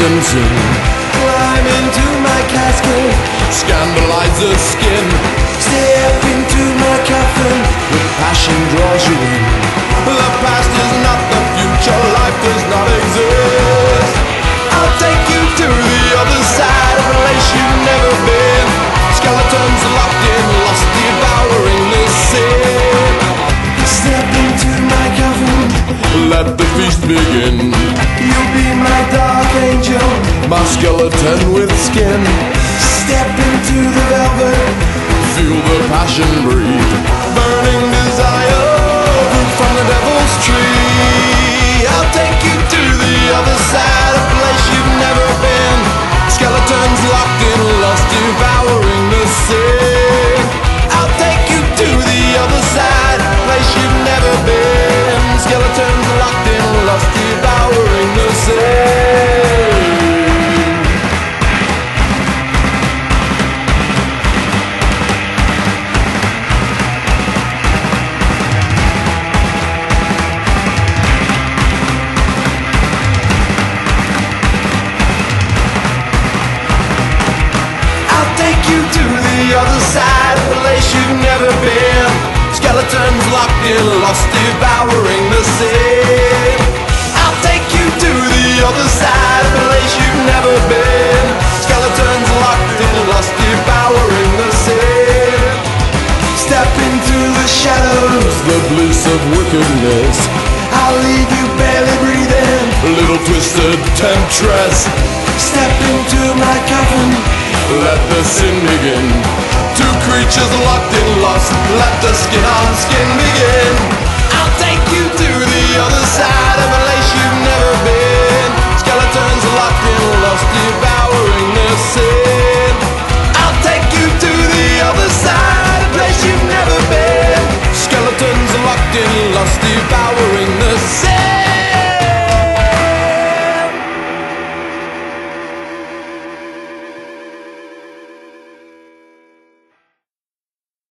and sin. Climb into my casket, Scandalize the skin. step into my coffin. The passion draws you in. The past is not the future. Life does not exist. I'll take you to the other side of a place you've never been. Skeletons My skeleton with skin. Step into the velvet, Feel the passion breathe. Burning you to the other side, a place you've never been. Skeletons locked in, lost, devouring the sin. I'll take you to the other side, a place you've never been. Skeletons locked in, lost, devouring the sin. Step into the shadows, The bliss of wickedness. I'll leave you barely breathing. Little twisted temptress. Step into my coffin, Let the sin begin. Two creatures locked in lust. Let the skin on skin begin.